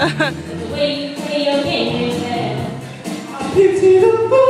the way you play your game is there. Pity the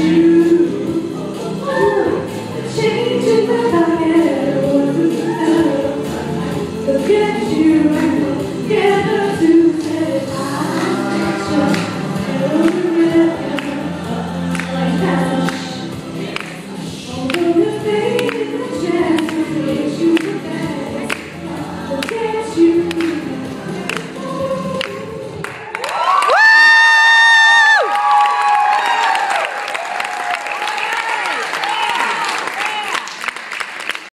Change in the look forget you.